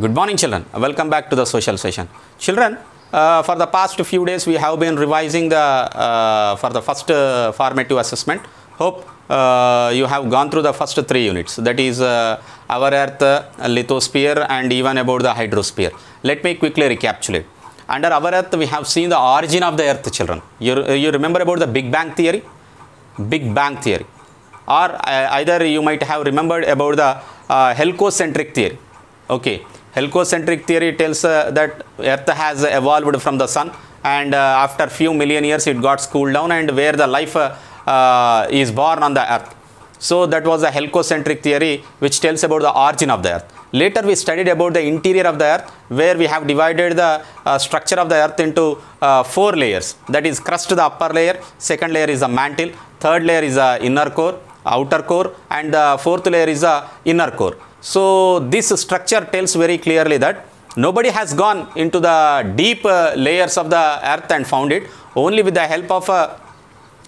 Good morning, children. Welcome back to the social session. Children, uh, for the past few days we have been revising the uh, for the first uh, formative assessment. Hope uh, you have gone through the first three units. That is uh, our Earth, lithosphere, and even about the hydrosphere. Let me quickly recapitulate. Under our Earth, we have seen the origin of the Earth, children. You, you remember about the Big Bang theory? Big Bang theory. Or uh, either you might have remembered about the heliocentric theory. Okay, heliocentric theory tells uh, that Earth has evolved from the sun, and uh, after few million years it got cooled down, and where the life uh, uh, is born on the Earth. So that was a heliocentric theory which tells about the origin of the Earth. Later we studied about the interior of the Earth where we have divided the uh, structure of the Earth into uh, four layers. That is crust the upper layer, second layer is the mantle, third layer is the inner core, outer core and the fourth layer is the inner core. So this structure tells very clearly that nobody has gone into the deep uh, layers of the earth and found it. Only with the help of uh,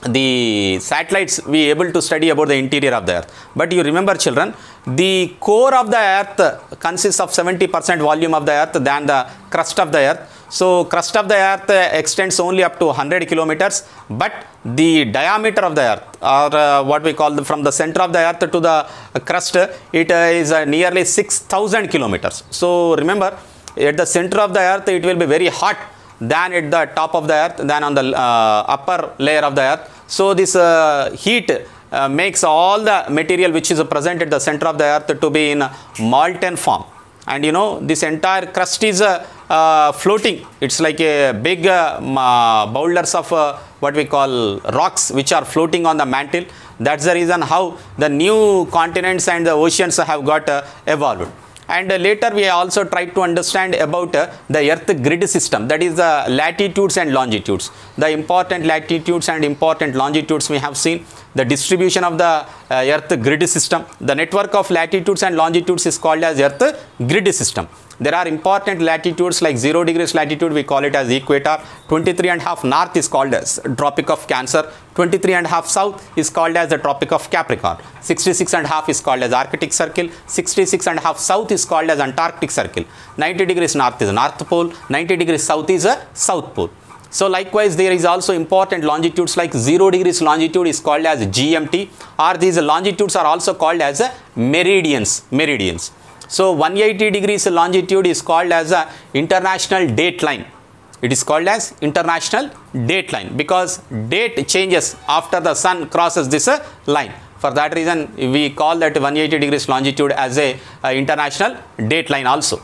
the satellites we able to study about the interior of the earth. But you remember children the core of the earth consists of 70% volume of the earth than the crust of the earth. So crust of the earth extends only up to 100 kilometers but the diameter of the earth or uh, what we call the, from the center of the earth to the crust it uh, is uh, nearly 6000 kilometers. So remember at the center of the earth it will be very hot than at the top of the earth than on the uh, upper layer of the earth. So this uh, heat uh, makes all the material which is present at the center of the earth to be in molten form. And you know this entire crust is uh, uh, floating. It's like a big uh, boulders of what we call rocks which are floating on the mantle. That's the reason how the new continents and the oceans have got evolved and uh, later we also tried to understand about uh, the earth grid system that is the latitudes and longitudes. The important latitudes and important longitudes we have seen the distribution of the uh, earth grid system. The network of latitudes and longitudes is called as earth grid system there are important latitudes like 0 degrees latitude we call it as equator. 23 and half north is called as tropic of cancer. 23 and half south is called as the tropic of capricorn. 66 and half is called as arctic circle. 66 and half south is called as antarctic circle. 90 degrees north is north pole. 90 degrees south is a south pole. So likewise there is also important longitudes like 0 degrees longitude is called as GMT or these longitudes are also called as meridians meridians so 180 degrees longitude is called as a international date line it is called as international date line because date changes after the sun crosses this uh, line. For that reason we call that 180 degrees longitude as a uh, international date line also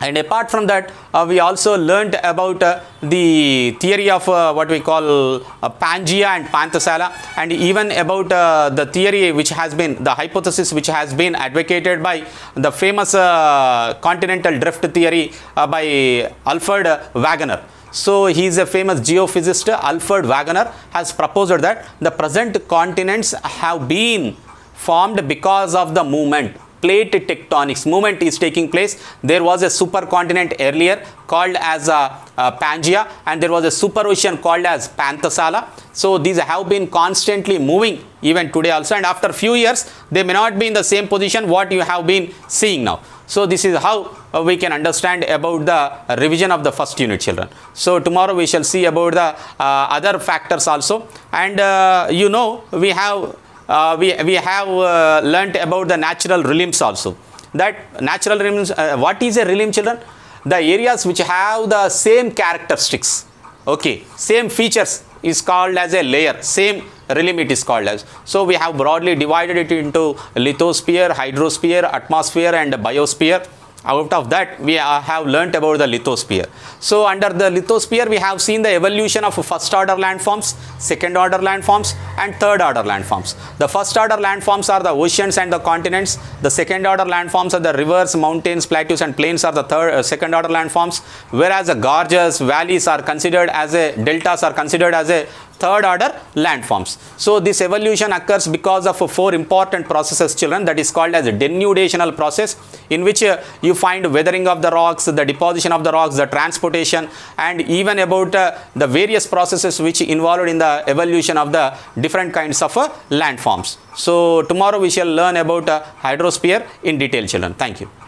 and apart from that uh, we also learned about uh, the theory of uh, what we call uh, Pangea and Panthasalà and even about uh, the theory which has been the hypothesis which has been advocated by the famous uh, continental drift theory by Alfred Wegener so he is a famous geophysicist Alfred Wegener has proposed that the present continents have been formed because of the movement plate tectonics. Movement is taking place. There was a supercontinent earlier called as uh, uh, pangea and there was a super ocean called as panthasalà so these have been constantly moving even today also. And after few years they may not be in the same position what you have been seeing now. So this is how uh, we can understand about the revision of the first unit children. So tomorrow we shall see about the uh, other factors also. And uh, you know we have uh, we, we have uh, learnt about the natural realms also. That natural realms uh, what is a realm children? The areas which have the same characteristics. Okay same features is called as a layer. Same realm it is called as. So we have broadly divided it into lithosphere hydrosphere atmosphere and biosphere out of that we have learnt about the lithosphere. So under the lithosphere we have seen the evolution of first order landforms second order landforms and third order landforms. The first order landforms are the oceans and the continents. The second order landforms are the rivers mountains plateaus and plains are the third uh, second order landforms. Whereas the gorges valleys are considered as a deltas are considered as a third order landforms. So this evolution occurs because of four important processes children that is called as a denudational process in which uh, you find weathering of the rocks, the deposition of the rocks, the transportation and even about uh, the various processes which involved in the evolution of the different kinds of uh, landforms. So tomorrow we shall learn about uh, hydrosphere in detail children. Thank you.